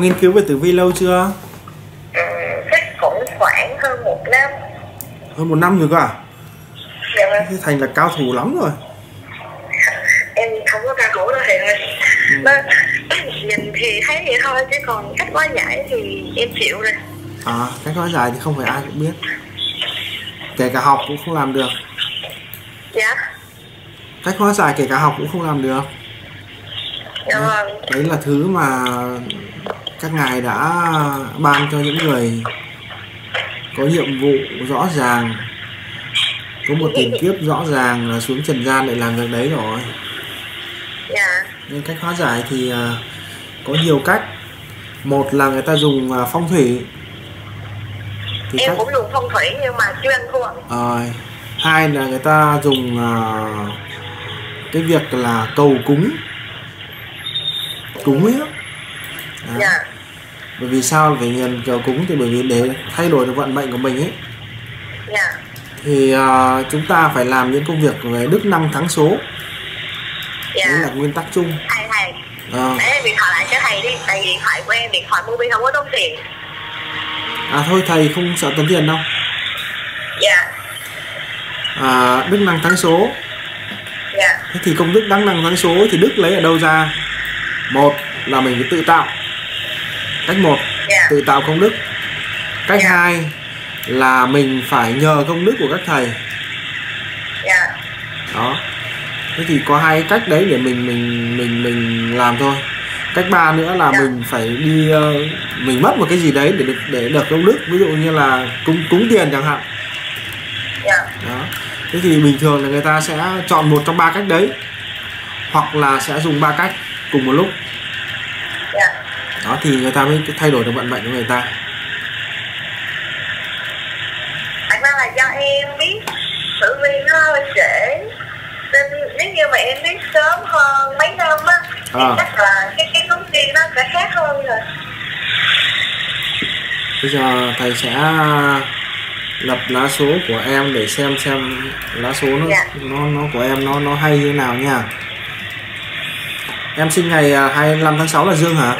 nghiên cứu về tử vi lâu chưa? Ừ, chắc cũng khoảng hơn một năm. Hơn một năm rồi cơ à? Dạ. Vâng thành là cao thủ lắm rồi. Em không có ca thủ đâu thì ơi. Nó nhìn thì thấy vậy thôi chứ còn cách quá giải thì em chịu rồi. À cách nói dài thì không phải ai cũng biết. Kể cả học cũng không làm được. Dạ. Cách hóa giải kể cả học cũng không làm được. Dạ vâng. Đấy là thứ mà các ngài đã ban cho những người có nhiệm vụ rõ ràng có một tiền kiếp rõ ràng là xuống trần gian để làm việc đấy rồi. Dạ. Nên cách hóa giải thì à, có nhiều cách. Một là người ta dùng à, phong thủy. Thì em cách cũng dùng phong thủy nhưng mà ăn thua. Ờ, hai là người ta dùng à, cái việc là cầu cúng. Cúng ấy Đấy. dạ. Bởi vì sao phải nhận cầu cúng thì bởi vì để thay đổi được vận mệnh của mình ấy. Dạ. Thì à, chúng ta phải làm những công việc về đức năng thắng số. Dạ. Đấy là nguyên tắc chung. Thầy thầy Ờ, để em điện thoại lại cho thầy đi. Tại vì điện thoại của em điện thoại mobile không có tốn tiền. À thôi thầy không sợ tốn tiền đâu. Dạ. À, đức năng thắng số. Dạ. Thế thì công đức đắc năng thắng số thì đức lấy ở đâu ra? Một là mình phải tự tạo cách một dạ. tự tạo công đức. Cách Dạ. hai là mình phải nhờ công đức của các thầy. Dạ. Đó. Thế thì có hai cách đấy để mình mình mình mình làm thôi. Cách ba nữa là Dạ. mình phải đi ờ, mình mất một cái gì đấy để được để được công đức. Ví dụ như là cúng cúng tiền chẳng hạn. Dạ. Đó. Thế thì bình thường là người ta sẽ chọn một trong ba cách đấy hoặc là sẽ dùng ba cách cùng một lúc đó thì người ta mới thay đổi được vận mệnh của người ta. Thật ra là do em biết tử vi nó hơi trễ. Nên nếu như mà em biết sớm hơn mấy năm á Thì À. chắc là cái cái hướng đi nó sẽ khác hơn rồi. Bây giờ thầy sẽ lập lá số của em để xem xem lá số nó Dạ. nó nó của em nó nó hay như thế nào nha. Em sinh ngày à, 25 tháng 6 là dương hả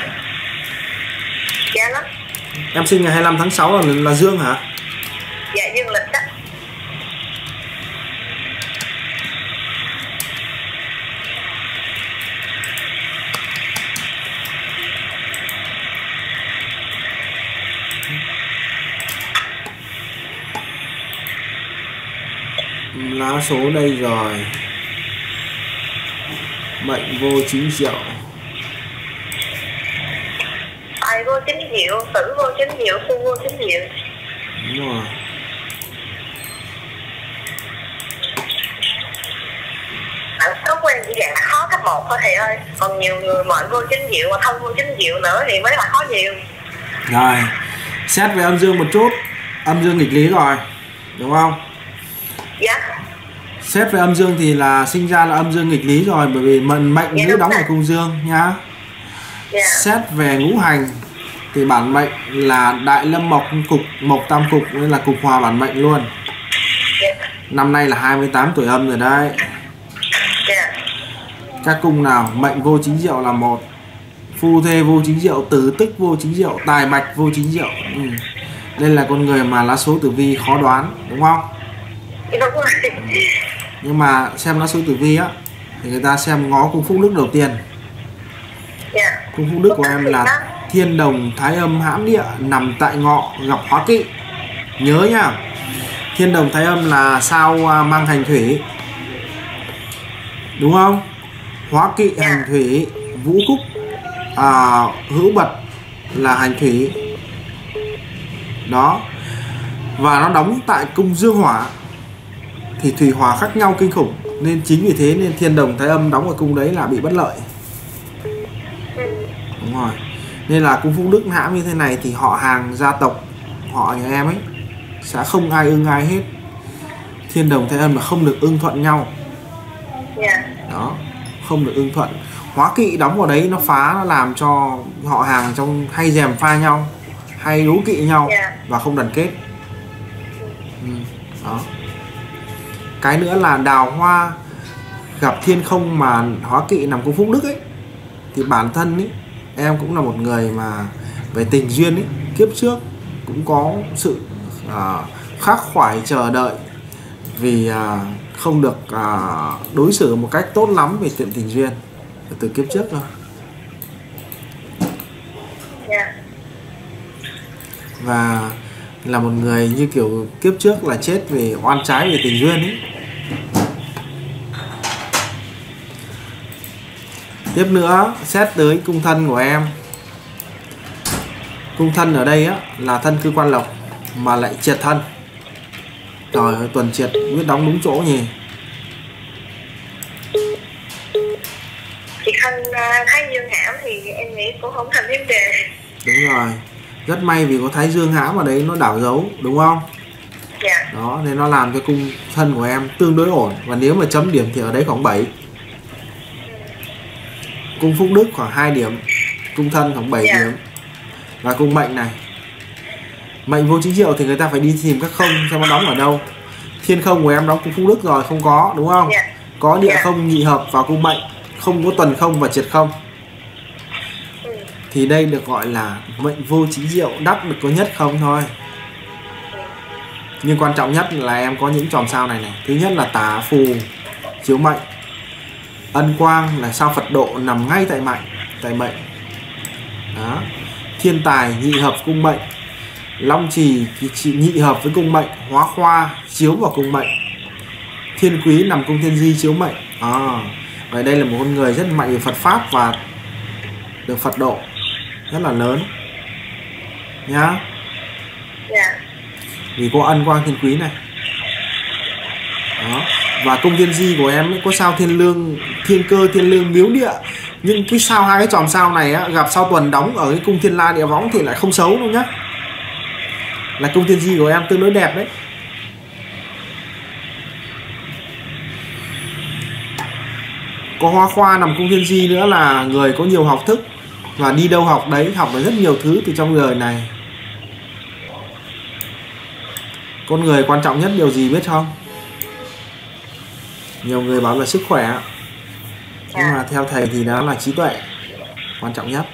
em sinh ngày 25 tháng 6 là là dương hả? Dạ dương lịch đó. Lá số đây rồi. Mệnh vô chính diệu Tài vô chính diệu, tử vô chính diệu, phu vô chính diệu. Đúng rồi. Của em chỉ dạng là khó cấp 1 thôi thầy ơi. Còn nhiều người mệnh vô chính diệu và thân vô chính diệu nữa thì mới là khó nhiều. Rồi xét về âm dương một chút. Âm dương nghịch lý rồi đúng không? Dạ. Xét về âm dương thì là sinh ra là âm dương nghịch lý rồi bởi vì mệnh mệnh Dạ, nữ đóng ở cung dương nhá. Dạ. Xét về ngũ hành thì bản mệnh là đại lâm mộc cục, mộc tam cục, nên là cục hòa bản mệnh luôn. Năm nay là 28 tuổi âm rồi đấy. Các cung nào, mệnh vô chính diệu là một. Phu thê vô chính diệu tứ tích vô chính diệu, tài bạch vô chính diệu. Ừ. đây là con người mà lá số tử vi khó đoán, đúng không? Nhưng mà xem lá số tử vi á, thì người ta xem ngó cung phúc đức đầu tiên. Cung phúc đức của em là thiên đồng thái âm hãm địa nằm tại ngọ gặp hóa kỵ. Nhớ nhá thiên đồng thái âm là sao à, mang hành thủy? Đúng không? Hóa kỵ Dạ. hành thủy vũ cúc à, hữu bật là hành thủy. Đó. Và nó đóng tại cung dương hỏa. Thì thủy hỏa khác nhau kinh khủng nên chính vì thế nên thiên đồng thái âm đóng ở cung đấy là bị bất lợi. Đúng rồi nên là cung phúc đức hãm như thế này thì họ hàng gia tộc họ nhà em ấy sẽ không ai ưng ai hết. Thiên đồng thái âm là không được ưng thuận nhau. Dạ. Đó không được ưng thuận. Hóa kỵ đóng vào đấy nó phá nó làm cho họ hàng trong hay dèm pha nhau hay đố kỵ nhau Dạ. và không đoàn kết. Ừ, đó. Cái nữa là đào hoa gặp thiên không mà hóa kỵ nằm cung phúc đức ấy thì bản thân ấy em cũng là một người mà về tình duyên ấy kiếp trước cũng có sự à, khắc khoải chờ đợi vì à, không được à, đối xử một cách tốt lắm về chuyện tình duyên từ kiếp trước thôi dạ. Và là một người như kiểu kiếp trước là chết vì oan trái về tình duyên ấy tiếp nữa xét tới cung thân của em. Cung thân ở đây á là thân cư quan lộc mà lại triệt thân. Trời ơi tuần triệt biết đóng đúng chỗ nhỉ? Chị khanh à, thấy dương hãm thì em nghĩ cũng không thành vấn đề. Đúng rồi. Rất may vì có thái dương hãm ở đấy nó đảo dấu đúng không? Dạ. Đó nên nó làm cho cung thân của em tương đối ổn. Và nếu mà chấm điểm thì ở đấy khoảng 7 cung phúc đức khoảng 2 điểm cung thân khoảng 7 Dạ. điểm. Và cung mệnh này. Mệnh vô chính diệu thì người ta phải đi tìm các không xem nó đóng ở đâu. Thiên không của em đóng cung phúc đức rồi không có đúng không? Dạ. Có địa Dạ. không nhị hợp vào cung mệnh không có tuần không và triệt không. Ừ. thì đây được gọi là mệnh vô chính diệu đắp được có nhất không thôi. Nhưng quan trọng nhất là em có những chòm sao này này. Thứ nhất là tả phù chiếu mệnh ân quang là sao phật độ nằm ngay tại mệnh tại mệnh. Đó. Thiên tài nhị hợp cung mệnh. Long trì nhị hợp với cung mệnh hóa khoa chiếu vào cung mệnh. Thiên quý nằm cung thiên di chiếu mệnh. À, vậy đây là một con người rất mạnh về phật pháp và được phật độ rất là lớn. Nhá. Dạ. Vì có ân quang thiên quý này. Đó. Và cung thiên di của em ấy có sao thiên lương thiên cơ thiên lương miếu địa. Nhưng cái sao hai cái chòm sao này á, gặp sao tuần đóng ở cái cung thiên la địa võng thì lại không xấu đâu nhá. Là cung thiên di của em tương đối đẹp đấy. Có hoa khoa nằm cung thiên di nữa là người có nhiều học thức và đi đâu học đấy học được rất nhiều thứ từ trong đời này. Con người quan trọng nhất điều gì biết không? Nhiều người bảo là sức khỏe nhưng mà theo thầy thì đó là trí tuệ, quan trọng nhất.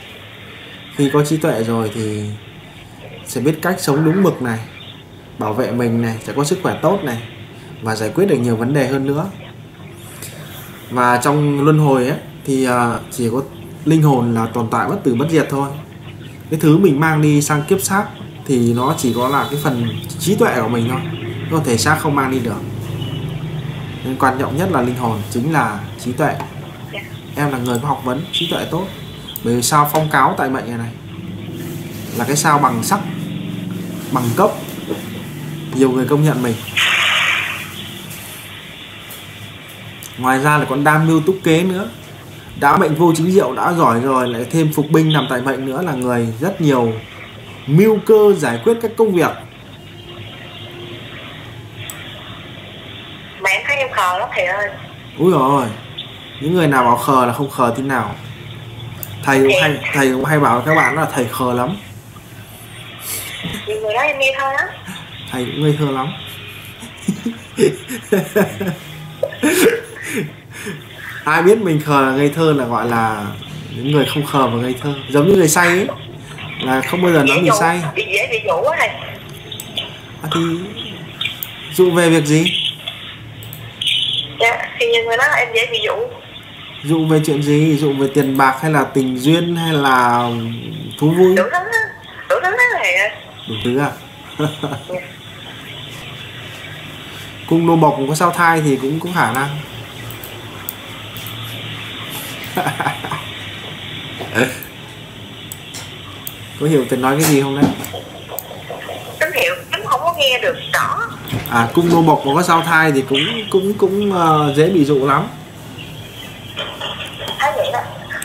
Khi có trí tuệ rồi thì sẽ biết cách sống đúng mực này, bảo vệ mình này, sẽ có sức khỏe tốt này và giải quyết được nhiều vấn đề hơn nữa. Và trong luân hồi ấy, thì à, chỉ có linh hồn là tồn tại bất tử bất diệt thôi. Cái thứ mình mang đi sang kiếp xác thì nó chỉ có là cái phần trí tuệ của mình thôi có thể xác không mang đi được. Nên quan trọng nhất là linh hồn, chính là trí tuệ em là người có học vấn trí tuệ tốt. Bởi vì sao phong cáo tại mệnh này này? Là cái sao bằng sắc bằng cấp nhiều người công nhận mình. Ngoài ra là còn đam mưu túc kế nữa. Đã mệnh vô chính diệu đã giỏi rồi lại thêm phục binh nằm tại mệnh nữa là người rất nhiều mưu cơ giải quyết các công việc. Mà em thấy em khờ lắm thầy ơi. Úi rồi những người nào bảo khờ là không khờ tí nào. Thầy cũng hay thầy cũng hay bảo các bạn là thầy khờ lắm. Người nói em nghe thôi á. Thầy cũng ngây thơ lắm. Ai biết mình khờ là ngây thơ là gọi là những người không khờ và ngây thơ. Giống như người say ấy là không bao giờ nói mình say. Dễ bị dụ quá thầy à, thì dụ về việc gì? Dạ thì người nói là em dễ bị dụ dụ về chuyện gì? Dụ về tiền bạc hay là tình duyên hay là thú vui? Đủ thứ đủ thứ ơi đủ thứ à? Cung nô bộc có sao thai thì cũng có khả năng. Có hiểu tôi nói cái gì không đấy? Tín hiệu em không có nghe được rõ. À cung nô bộc mà có sao thai thì cũng cũng cũng ờ, dễ bị dụ lắm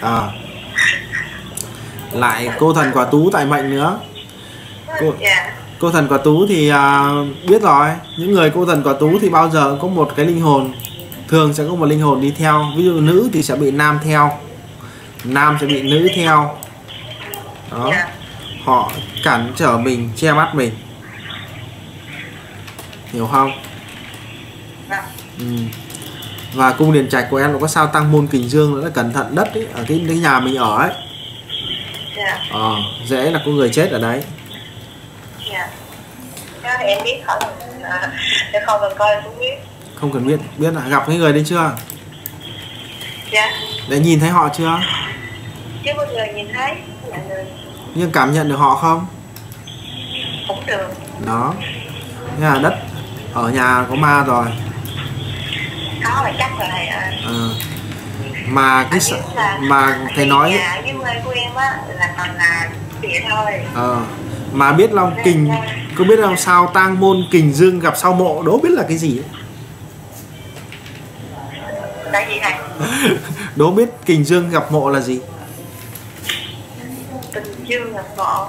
à. Lại cô thần quả tú tại mệnh nữa. Cô- dạ. cô thần quả tú thì à, biết rồi. Những người cô thần quả tú thì bao giờ có một cái linh hồn. Thường sẽ có một linh hồn đi theo. Ví dụ nữ thì sẽ bị nam theo. Nam sẽ bị nữ theo. Đó. Dạ. Họ cản trở mình che mắt mình. Hiểu không? Dạ. Ừ. và cung điền trạch của em nó có sao tăng môn kình dương nữa là cẩn thận đất ấy, ở cái, cái nhà mình ở ấy. Dạ. Ờ dễ là có người chết ở đấy. Dạ. Đó em biết khỏi à, không cần coi cũng biết. Không cần biết biết là gặp cái người đấy chưa? Dạ. Để nhìn thấy họ chưa? Chứ bao giờ nhìn thấy người. Nhưng cảm nhận được họ không? Cũng được. Đó. Là đất ở nhà có ma rồi có là chắc rồi thầy ờ. mà cái sợ, mà thầy nói nhà với quê của em á là còn là địa thôi. Ờ, mà biết long kình có biết làm sao tang môn kình dương gặp sau mộ đố biết là cái gì ấy. tại vì thầy đố biết kình dương gặp mộ là gì? Dương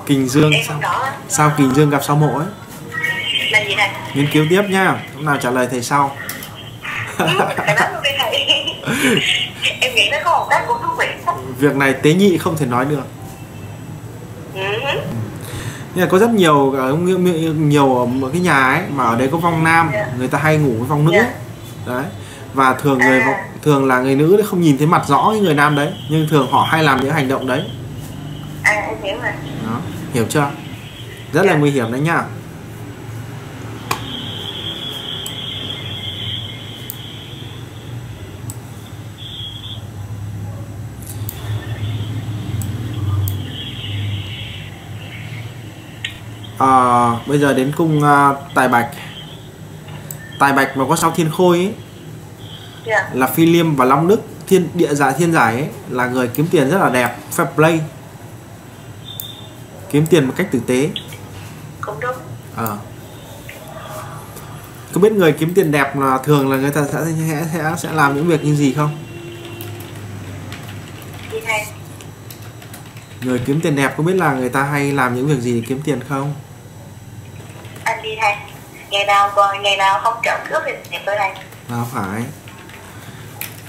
kình dương em sao không rõ. á. sao kình dương gặp sau mộ ấy? Là gì thầy nghiên cứu tiếp nhá. Lúc nào trả lời thầy sau em nghĩ nó có một cái cũng thú vị việc này tế nhị không thể nói được ừ. nhưng có rất nhiều ở nhiều, nhiều ở cái nhà ấy mà ở đấy có vong nam Dạ. người ta hay ngủ với vong nữ Dạ. ấy. đấy và thường người À. thường là người nữ không nhìn thấy mặt rõ cái người nam đấy nhưng thường họ hay làm những hành động đấy à em hiểu rồi đó hiểu chưa rất là Dạ. nguy hiểm đấy nhá bây giờ đến cung à, tài bạch. Tài bạch mà có sao thiên khôi ấy dạ. là phi liêm và long đức thiên địa giải thiên giải ấy là người kiếm tiền rất là đẹp fair play. Kiếm tiền một cách tử tế. Cũng đúng. Ờ. Có biết người kiếm tiền đẹp là thường là người ta sẽ sẽ sẽ, sẽ làm những việc như gì không? Người kiếm tiền đẹp có biết là người ta hay làm những việc gì để kiếm tiền không đi thầy ngày nào còn ngày nào không trộm cướp thì đẹp tôi thầy không phải.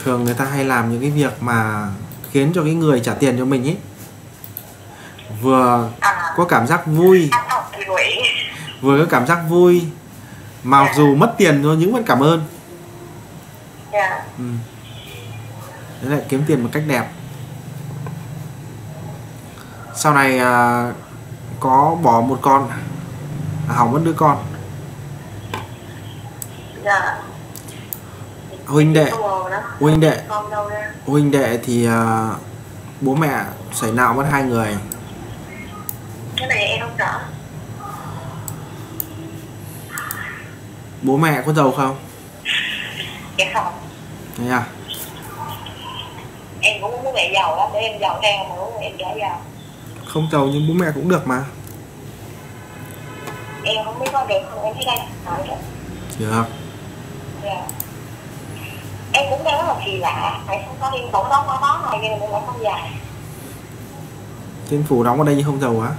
Thường người ta hay làm những cái việc mà khiến cho cái người trả tiền cho mình ấy. Vừa à. có cảm giác vui. Vừa có cảm giác vui. Mà mặc dù mất tiền thôi nhưng vẫn cảm ơn. Dạ. Ừ. đấy lại kiếm tiền một cách đẹp. Sau này à, có bỏ một con. à, hỏng mất đứa con. Dạ. Huynh đệ. Huynh đệ. Huynh đệ thì à, bố mẹ xảy nạo mất hai người. Cái này em không rõ. Bố mẹ có giàu không? Dạ không. Thế à? Em cũng muốn bố mẹ giàu lắm để em giàu theo mà bố mẹ em giàu. Không giàu nhưng bố mẹ cũng được mà em không biết có được không? Em thấy đây hỏi đó được dạ. Em cũng đang rất là kỳ lạ. Tại sao có liên tổng đóng có đó này nhưng mà lại không dài? Chính phủ đóng ở đây nhưng không giàu á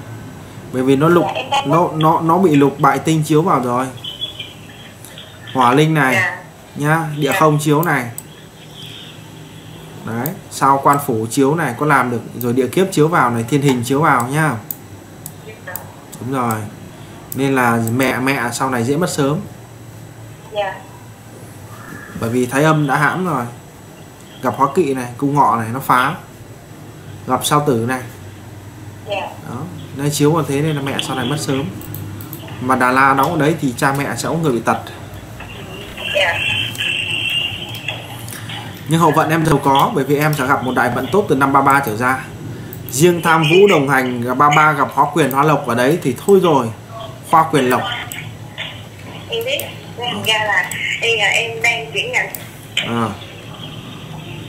bởi vì nó lục Dạ, đang- nó nó nó bị lục bại tinh chiếu vào rồi. Hỏa linh này dạ. nhá địa Dạ. không chiếu này. Đấy sao quan phủ chiếu này có làm được rồi địa kiếp chiếu vào này thiên hình chiếu vào nhá. Đúng rồi nên là mẹ mẹ sau này dễ mất sớm. Dạ. Bởi vì thái âm đã hãm rồi. Gặp hóa kỵ này cung ngọ này nó phá. Gặp sao tử này. Dạ. Đó nó chiếu vào thế nên là mẹ sau này mất sớm. Mà Đà La đóng ở đấy thì cha mẹ sẽ có người bị tật. Dạ. Nhưng hậu vận em giàu có bởi vì em sẽ gặp một đại vận tốt từ năm 33 trở ra. Riêng tham vũ đồng hành gặp 33 gặp hóa quyền hóa lộc ở đấy thì thôi rồi khoa quyền lộc em biết. Ra là bây giờ em đang chuyển ngành. À.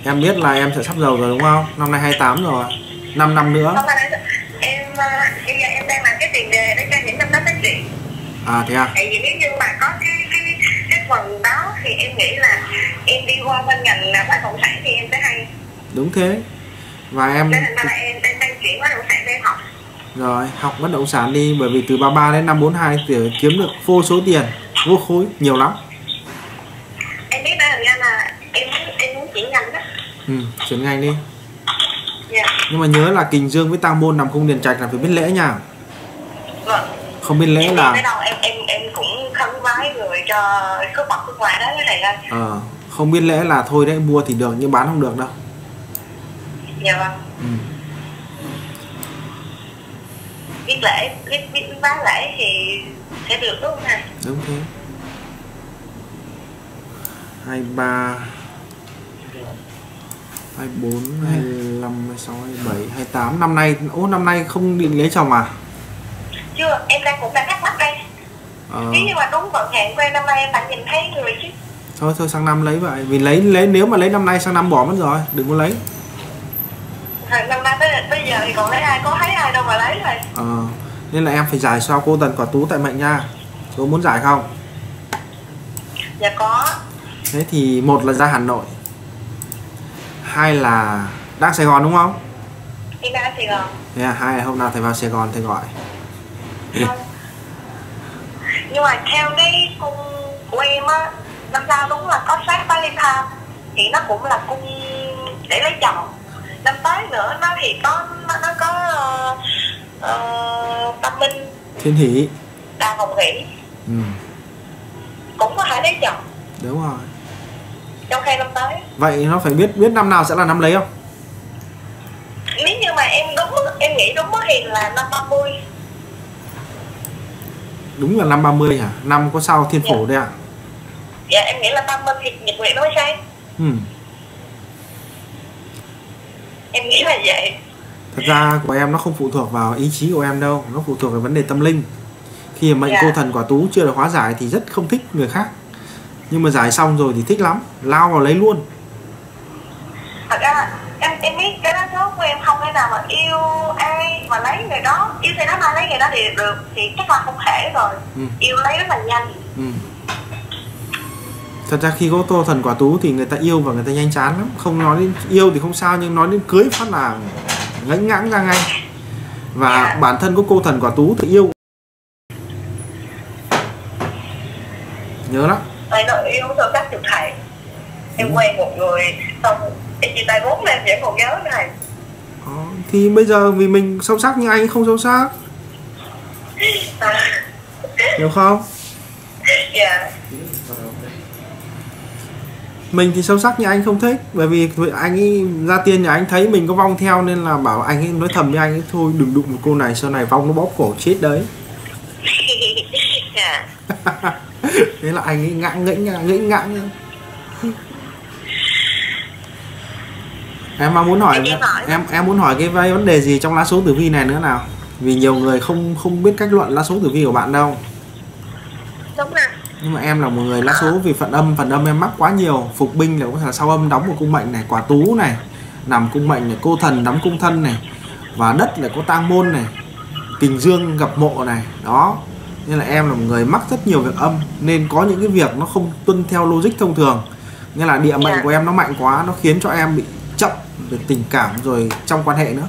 em biết là em sẽ sắp giàu rồi đúng không? Năm nay 28 rồi. 5 năm nữa. Không em ờ, bây giờ em đang làm cái tiền đề để cho những năm đó phát triển. À thế à? Tại vì nếu như mà có cái cái cái phần đó thì em nghĩ là em đi qua bên ngành là bất động sản thì em sẽ hay. Đúng thế. Và em ra là em đang đang chuyển bất động sản để học rồi học bất động sản đi bởi vì từ 33 đến năm 42 thì kiếm được vô số tiền vô khối nhiều lắm. Em biết đó là em muốn em muốn chuyển ngành đó. Ừ, chuyển ngành đi. Dạ. Nhưng mà nhớ là kình dương với tăng môn nằm cung điền trạch là phải biết lễ nha. Vâng. Không biết lễ em là đâu em em em cũng khấn vái người cho cướp bọc cướp ngoài đó cái này ơi ờ, không biết lễ là thôi đấy mua thì được nhưng bán không được đâu. Dạ vâng. Ừ. viết lễ viết viết vá lễ thì sẽ được đúng không thầy đúng thế. 23 24 25 26 27 28 năm nay ô năm nay không định lấy chồng à? Chưa em đang cũng đang thắc mắc đây. Ờ, nếu như mà đúng vận hạn của em năm nay em phải nhìn thấy người chứ. Thôi thôi sang năm lấy vậy. Vì lấy lấy nếu mà lấy năm nay sang năm bỏ mất rồi đừng có lấy. năm giờ thì còn lấy ai có thấy ai đâu mà lấy rồi ờ, nên là em phải giải sao cô tần quả tú tại mệnh nha. Cô muốn giải không? Dạ có. Thế thì một là ra Hà Nội hai là đang Sài Gòn đúng không? Em đang Sài Gòn. Thế à, hai là hôm nào thầy vào Sài Gòn thầy gọi. Không. nhưng mà theo cái cung của em á năm sau đúng là có sát tham thì nó cũng là cung để lấy chồng năm tới nữa. Nó thì có nó, nó có ờ, ờ, tâm minh thiên hỷ. Đào hồng nghĩ ừ, cũng có thể lấy chồng. Đúng rồi. Trong khi năm tới. Vậy nó phải biết biết năm nào sẽ là năm lấy không? Nếu như mà em đúng em nghĩ đúng thì là năm 30 đúng là năm 30 hả? Năm có sao thiên phổ đấy ạ. Dạ em nghĩ là 30 thì nhật nguyện nó mới sang ừ. Em nghĩ là vậy. Thật ra của em nó không phụ thuộc vào ý chí của em đâu nó phụ thuộc vào vấn đề tâm linh. Khi mà mệnh Dạ. cô thần quả tú chưa được hóa giải thì rất không thích người khác. Nhưng mà giải xong rồi thì thích lắm lao vào lấy luôn. Thật ra em em biết cái đó số của em không thể nào mà yêu ai mà lấy người đó. Yêu thì nó mà lấy người đó thì được thì chắc là không thể rồi. Ừ. yêu lấy rất là nhanh. Ừ. thật ra khi có tô thần quả tú thì người ta yêu và người ta nhanh chán lắm. Không nói đến yêu thì không sao nhưng nói đến cưới phát là ngãnh ngãng ra ngay. Và bản thân của cô thần quả tú thì yêu. Nhớ lắm. Tại nó yêu sâu sắc được thầy. Em quen một người xong em chia tay bốn năm vẫn còn nhớ này. Đó. thì bây giờ vì mình sâu sắc nhưng anh không sâu sắc. À, hiểu không? Dạ mình thì sâu sắc nhưng anh không thích bởi vì anh ấy ra tiền nhà anh thấy mình có vong theo nên là bảo anh ấy nói thầm với anh ấy thôi đừng đụng một cô này sau này vong nó bóp cổ chết đấy. Dạ. Thế là anh ấy ngãng ngẫy ngãng ngẫy ngãng em mà muốn hỏi. Em em muốn hỏi cái vấn đề gì trong lá số tử vi này nữa nào? Vì nhiều người không không biết cách luận lá số tử vi của bạn đâu nhưng mà em là một người lá số vì phận âm phần âm em mắc quá nhiều. Phục binh là có thể là sau âm đóng một cung mệnh này quả tú này nằm cung mệnh này cô thần đóng cung thân này và đất lại có tang môn này kình dương gặp mộ này. Đó. Nên là em là một người mắc rất nhiều việc âm nên có những cái việc nó không tuân theo logic thông thường. Nên là địa mệnh Dạ. của em nó mạnh quá nó khiến cho em bị chậm về tình cảm rồi trong quan hệ nữa.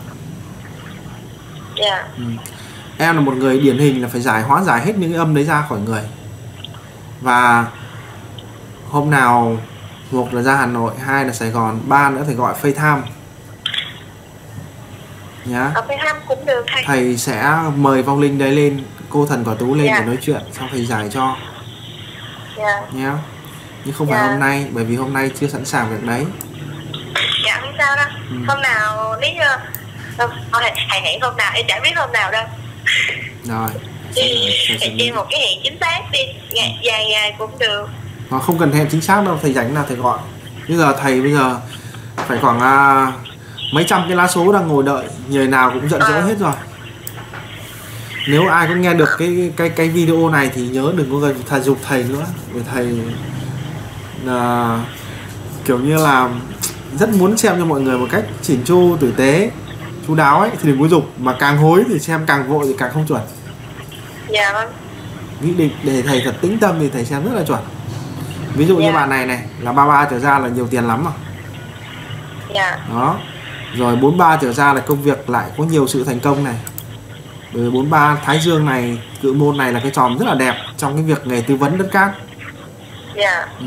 Dạ. Em là một người điển hình là phải giải hóa giải hết những cái âm đấy ra khỏi người và hôm nào một là ra Hà Nội hai là Sài Gòn ba nữa phải gọi FaceTime nhá. Ở cũng được thầy. Thầy sẽ mời vong linh đấy lên cô thần quả tú lên Dạ. để nói chuyện xong thầy giải cho. Dạ. Nhá. Nhưng không phải Dạ. hôm nay bởi vì hôm nay chưa sẵn sàng việc đấy. Dạ không sao đâu. Ừ. hôm nào nếu như Thôi, thôi, thầy hẹn hôm nào em chẳng biết hôm nào đâu. Rồi cho một cái hẹn chính xác đi. Ngày dài ngày cũng được. Nó không cần hẹn chính xác đâu thầy rảnh là thầy gọi. Bây giờ thầy bây giờ phải khoảng à, mấy trăm cái lá số đang ngồi đợi người nào cũng giận dỗi Ờ. hết rồi. Nếu ai có nghe được cái cái cái video này thì nhớ đừng có gần thầy dục thầy nữa. Vì thầy là kiểu như là rất muốn xem cho mọi người một cách chỉn chu tử tế chú đáo ấy thì đừng có dục. Mà càng hối thì xem càng vội thì càng không chuẩn dạ vâng. Nghĩ định để thầy thật tĩnh tâm thì thầy xem rất là chuẩn. Ví dụ như Dạ. bạn này này là 33 trở ra là nhiều tiền lắm mà. Dạ. Đó. Rồi 43 trở ra là công việc lại có nhiều sự thành công này. Bởi vì 43 Thái Dương này cự môn này là cái tròm rất là đẹp trong cái việc nghề tư vấn đất cát. Dạ. Ừ.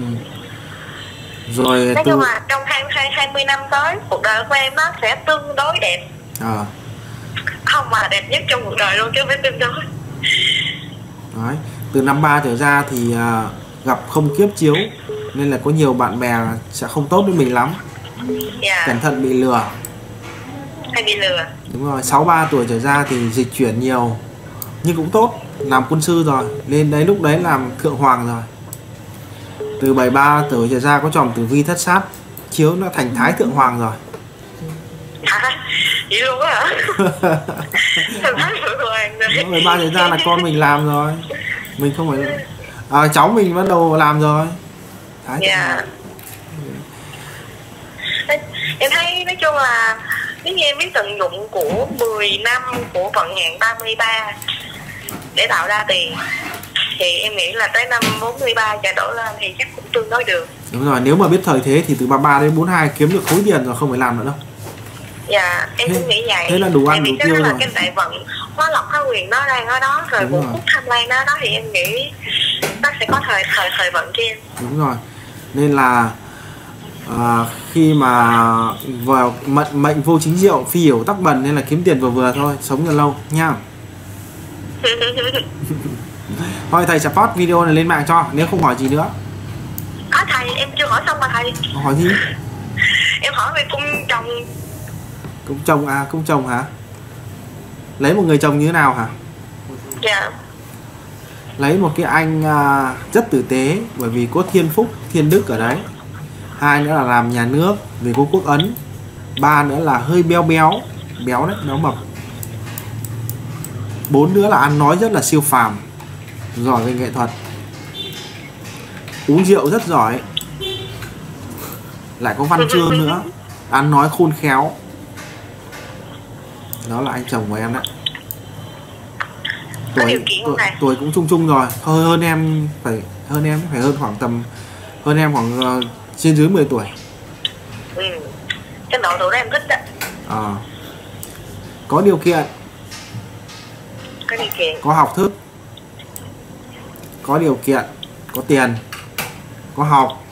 rồi nói từ chung là trong hai hai hai mươi năm tới cuộc đời của em nó sẽ tương đối đẹp. À, không mà đẹp nhất trong cuộc đời luôn chứ phải tương đối đấy. từ năm ba trở ra thì à, gặp không kiếp chiếu nên là có nhiều bạn bè sẽ không tốt với mình lắm. Dạ. Cẩn thận bị lừa. Hay bị lừa. Đúng rồi 63 tuổi trở ra thì dịch chuyển nhiều nhưng cũng tốt làm quân sư rồi. Lên đấy lúc đấy làm thượng hoàng rồi. Từ 73 tuổi trở ra có tròm tử vi thất sát chiếu nó thành thái thượng hoàng rồi hả? Vậy luôn hả rồi. 13 trở ra là con mình làm rồi. Mình không phải à, cháu mình bắt đầu làm rồi. Thái thượng dạ em thấy nói chung là nếu như em biết tận dụng của 10 năm của vận hạn 33 để tạo ra tiền thì em nghĩ là tới năm 43 trở đổ lên thì chắc cũng tương đối được. Đúng rồi nếu mà biết thời thế thì từ 33 đến 42 kiếm được khối tiền rồi không phải làm nữa đâu dạ em Thế- cũng nghĩ vậy. thế là đủ ăn, đủ tiêu đó là rồi. cái đại vận. Hóa lộc hóa quyền nó đang ở đó. Rồi rồi. khúc tham lan nó đó thì em nghĩ nó sẽ có thời thời thời vận cho em. Đúng rồi. Nên là à, khi mà vào mệnh mệnh vô chính diệu phi hiểu tắc bần nên là kiếm tiền vừa vừa thôi sống được lâu nha. Thôi thầy sẽ post video này lên mạng cho nếu không hỏi gì nữa. Có thầy em chưa hỏi xong mà thầy. Hỏi gì? Em hỏi về cung chồng cung chồng à cung chồng hả? Lấy một người chồng như thế nào hả? Dạ. Lấy một cái anh à, rất tử tế bởi vì có thiên phúc thiên đức ở đấy. Hai nữa là làm nhà nước vì có quốc ấn. Ba nữa là hơi béo béo béo đấy béo mập. Bốn nữa là ăn nói rất là siêu phàm giỏi về nghệ thuật. Uống rượu rất giỏi. Lại có văn chương nữa ăn nói khôn khéo đó là anh chồng của em đấy. Tuổi tuổi, tuổi cũng chung chung rồi. Hơi hơn em phải hơn em phải hơn khoảng tầm hơn em khoảng ờ, trên dưới 10 tuổi. Ừ. cái đó em thích đó Ờ. có điều kiện. Có điều kiện. Có học thức. Có điều kiện. Có tiền. Có học.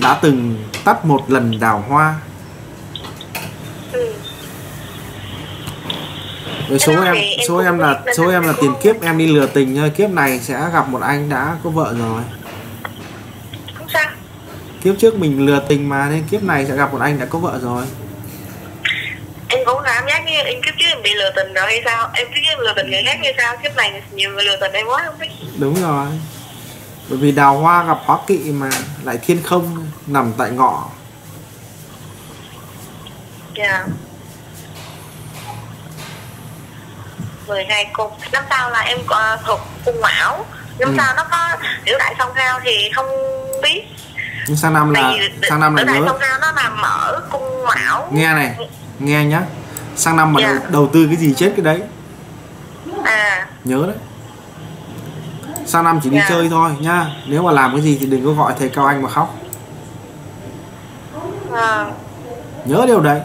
Đã từng tắt một lần đào hoa với số em em số em là số em là tiền kiếp em đi lừa tình thôi. Kiếp này sẽ gặp một anh đã có vợ rồi. Không sao. Kiếp trước mình lừa tình mà nên kiếp này sẽ gặp một anh đã có vợ rồi. Em cũng cảm giác như em kiếp trước em bị lừa tình rồi hay sao? Em kiếp trước lừa tình người khác như sao? Kiếp này nhiều người lừa tình em quá không biết. Đúng rồi. Bởi vì đào hoa gặp hóa kỵ mà lại thiên không nằm tại ngọ. Dạ mười hai cung. Năm sau là em có thuộc cung mão. Năm Ừ. sau nó có tiểu đại song hao thì không biết. Nhưng sang năm là sang năm là nhớ nó nằm ở cung mão. Nghe này nghe nhá. Sang năm mà Dạ. đầu, đầu tư cái gì chết cái đấy? À. Nhớ đấy. Sang năm chỉ đi Dạ. chơi thôi nhá. Nếu mà làm cái gì thì đừng có gọi thầy cao anh mà khóc. À, nhớ điều đấy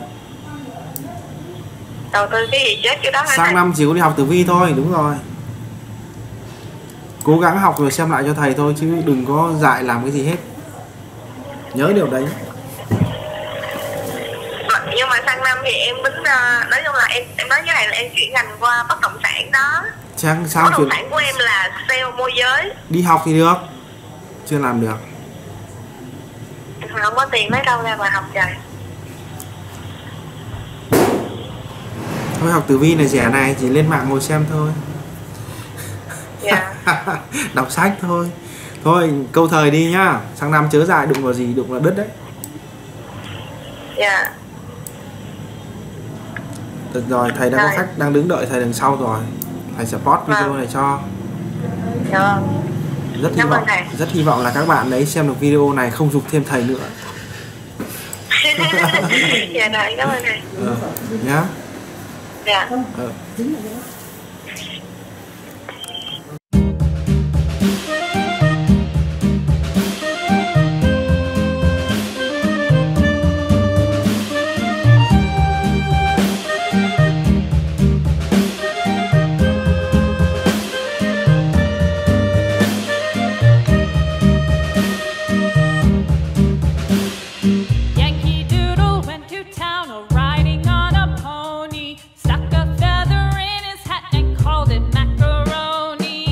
đầu tư cái gì chết cái đó sang năm chỉ có đi học tử vi thôi đúng rồi. Cố gắng học rồi xem lại cho thầy thôi chứ đừng có dại làm cái gì hết. Nhớ điều đấy. Nhưng mà sang năm thì em tính uh, nói chung là em em nói với thầy là em chuyển ngành qua bất động sản đó. Sang bất sang động sản của em là sale môi giới. Đi học thì được chưa làm được. Không có tiền lấy đâu ra mà học trời thôi học tử vi này rẻ này chỉ lên mạng ngồi xem thôi. Dạ. Đọc sách thôi. Thôi câu thời đi nhá. Sang năm chớ dại đụng vào gì đụng vào đất đấy. Dạ. Được rồi thầy đã có khách đang đứng đợi thầy đằng sau rồi. Thầy sẽ post video Vâng. này cho. Dạ. Vâng rất hy vọng thầy. rất hy vọng là các bạn đấy xem được video này không dục thêm thầy nữa. Dạ rồi cảm ơn thầy. Ờ, nhá dạ ờ.